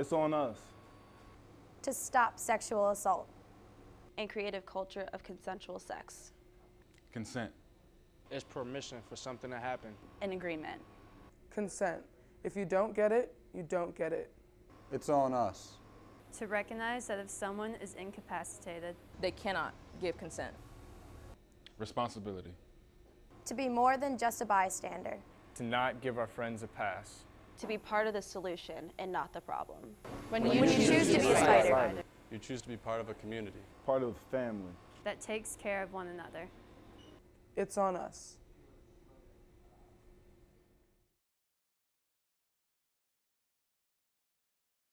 It's on us. To stop sexual assault. and create a culture of consensual sex. Consent. It's permission for something to happen. An agreement. Consent. If you don't get it, you don't get it. It's on us. To recognize that if someone is incapacitated, They cannot give consent. Responsibility. To be more than just a bystander. To not give our friends a pass. To be part of the solution and not the problem. When, When you choose to be a fighter. You choose to be part of a community. Part of a family. that takes care of one another. It's on us.